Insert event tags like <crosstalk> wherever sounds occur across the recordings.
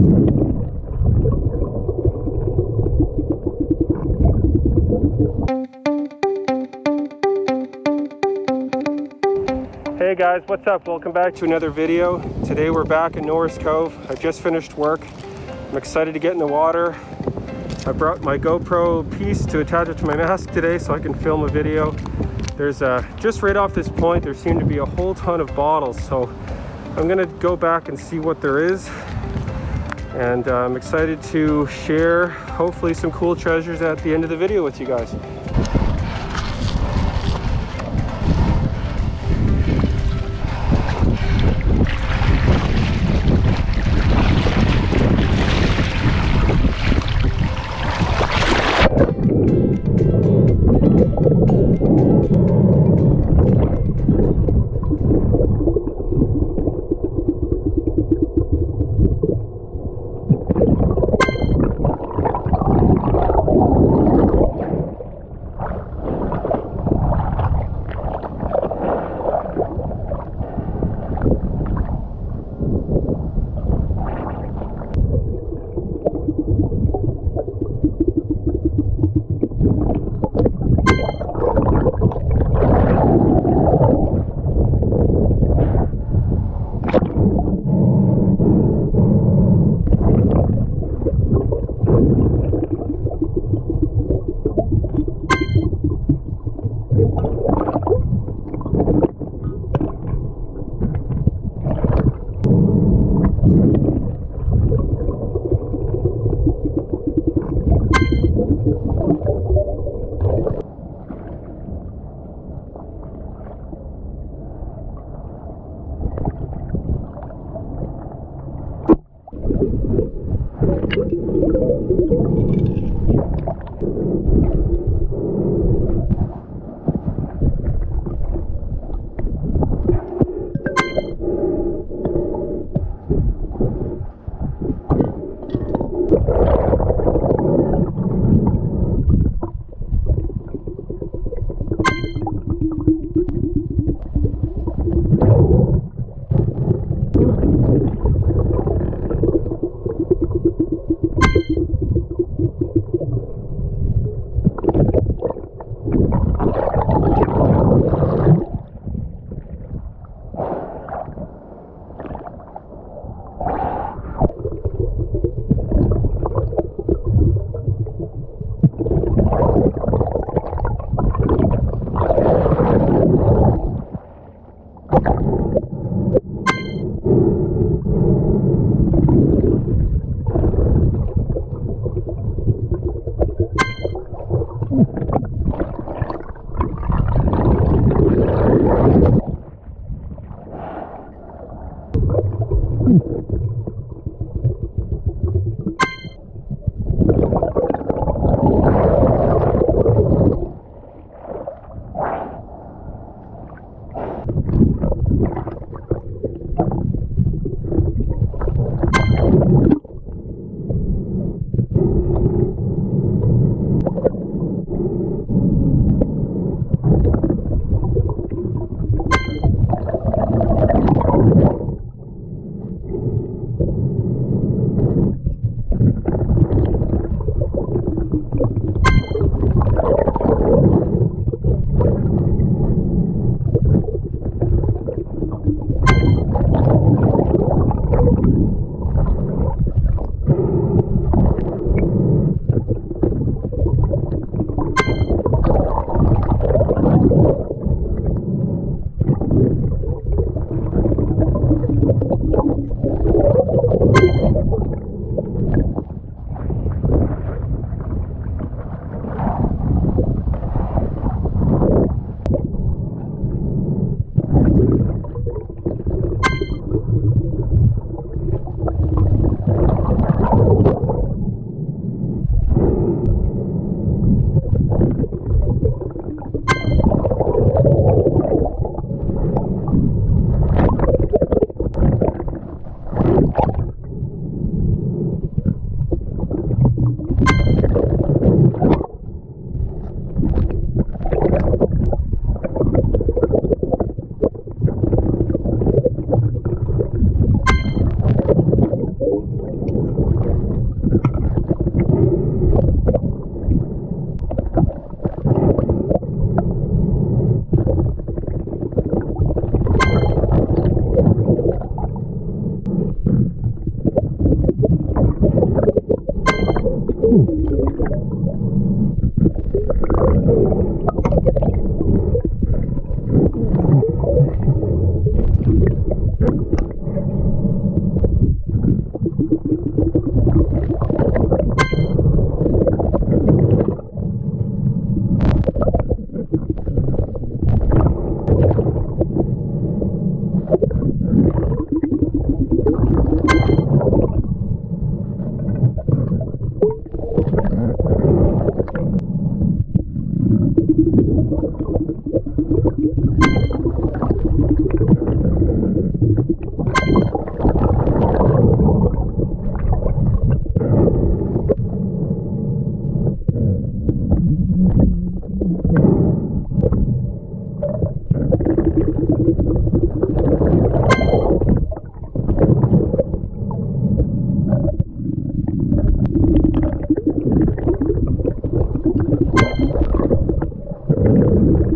Hey guys, what's up? Welcome back to another video. Today we're back in Norris Cove. I just finished work. I'm excited to get in the water. I brought my GoPro piece to attach it to my mask today so I can film a video. There's a, just right off this point, there seem to be a whole ton of bottles. So I'm gonna go back and see what there is. And uh, I'm excited to share hopefully some cool treasures at the end of the video with you guys.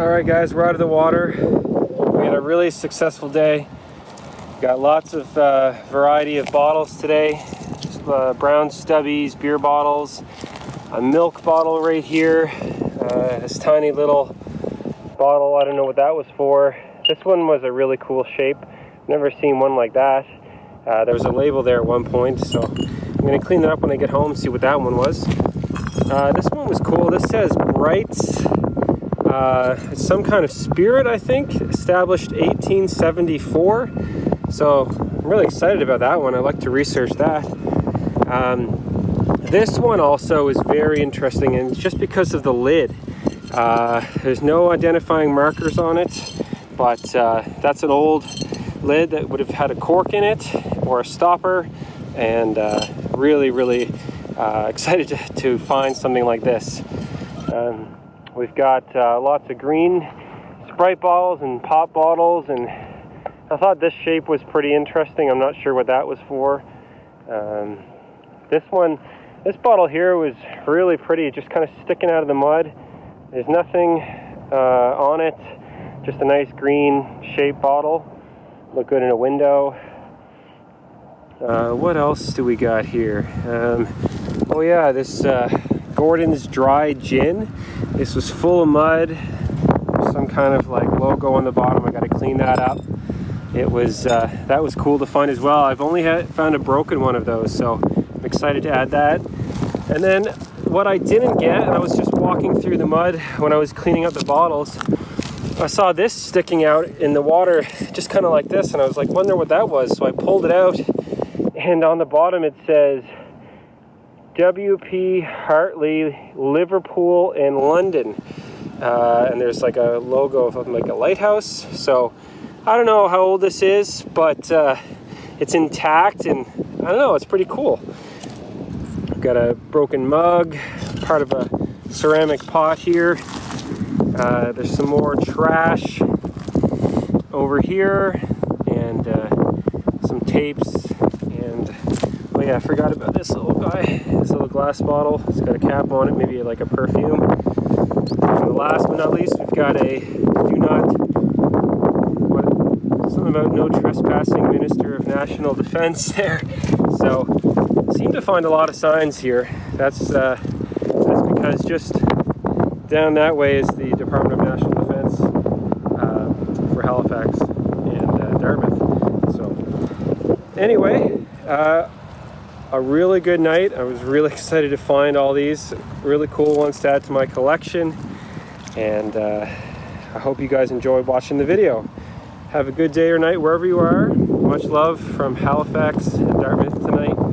All right, guys, we're out of the water. We had a really successful day. Got lots of uh, variety of bottles today. Uh, brown stubbies, beer bottles, a milk bottle right here. Uh, this tiny little bottle, I don't know what that was for. This one was a really cool shape. Never seen one like that. Uh, there was a label there at one point, so I'm gonna clean it up when I get home, see what that one was. Uh, this one was cool. This says Brights uh, some kind of spirit, I think, established 1874. So I'm really excited about that one. I'd like to research that. Um, this one also is very interesting, and just because of the lid. Uh, there's no identifying markers on it, but uh, that's an old lid that would have had a cork in it or a stopper, and uh, really, really uh, <laughs> excited to, to, find something like this. Um, We've got uh, lots of green Sprite bottles and pop bottles, and I thought this shape was pretty interesting. I'm not sure what that was for. Um, this one, this bottle here was really pretty, just kind of sticking out of the mud. There's nothing uh, on it, just a nice green shaped bottle. Look good in a window. Uh, what else do we got here? Um, oh yeah, this uh, Gordon's Dry Gin. This was full of mud, some kind of like logo on the bottom. I got to clean that up. It was uh, that was cool to find as well. I've only had, found a broken one of those, so I'm excited to add that. And then what I didn't get, and I was just walking through the mud when I was cleaning up the bottles, I saw this sticking out in the water, just kind of like this, and I was like, wonder what that was. So I pulled it out, and on the bottom it says WP Hartley, Liverpool, and London. Uh, and there's like a logo of like a lighthouse. So I don't know how old this is, but uh, it's intact and I don't know, it's pretty cool. I've got a broken mug, part of a ceramic pot here. Uh, there's some more trash over here and uh, some tapes Oh yeah, I forgot about this little guy. This little glass bottle. It's got a cap on it, maybe like a perfume. And last but not least, we've got a do not what something about no trespassing Minister of National Defense <laughs> there. So seem to find a lot of signs here. That's uh, that's because just down that way is the Department of National Defense uh, for Halifax and uh, Dartmouth. So anyway. Uh, a really good night. I was really <laughs> excited to find all these really cool ones to add to my collection. And uh, I hope you guys enjoyed watching the video. Have a good day or night wherever you are. Much love from Halifax and Dartmouth tonight.